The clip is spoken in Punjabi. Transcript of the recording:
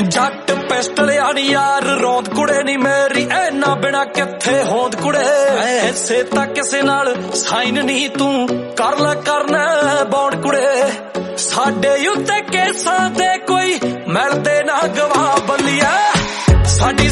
ਜੱਟ ਪਿਸਟਲ ਆਣੀ ਯਾਰ ਰੋਂਦ ਕੁੜੇ ਨਹੀਂ ਮੇਰੀ ਐਨਾ ਬਿਨਾ ਕਿੱਥੇ ਹੋਂਦ ਕੁੜੇ। ਐਸੇ ਤਾਂ ਕਿਸੇ ਨਾਲ ਸਾਈਨ ਨਹੀਂ ਤੂੰ ਕਰ ਲੈ ਕਰਨਾ ਬੌਂਡ ਕੁੜੇ। ਸਾਡੇ ਉੱਤੇ ਕੇਸਾਂ ਤੇ ਕੋਈ ਮਿਲਦੇ ਨਾ ਗਵਾਹ ਬੱਲੀਆ ਸਾਡੀ